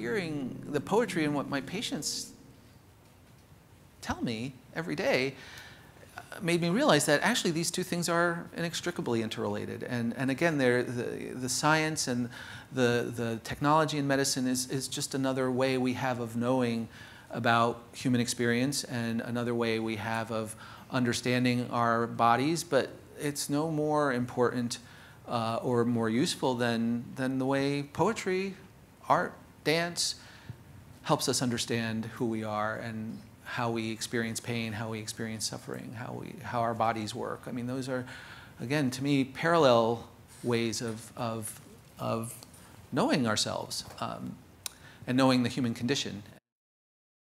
hearing the poetry and what my patients tell me every day uh, made me realize that actually these two things are inextricably interrelated. And, and again, the, the science and the, the technology in medicine is, is just another way we have of knowing about human experience and another way we have of understanding our bodies, but it's no more important uh, or more useful than, than the way poetry, art, dance helps us understand who we are and how we experience pain, how we experience suffering, how, we, how our bodies work. I mean, those are, again, to me, parallel ways of, of, of knowing ourselves um, and knowing the human condition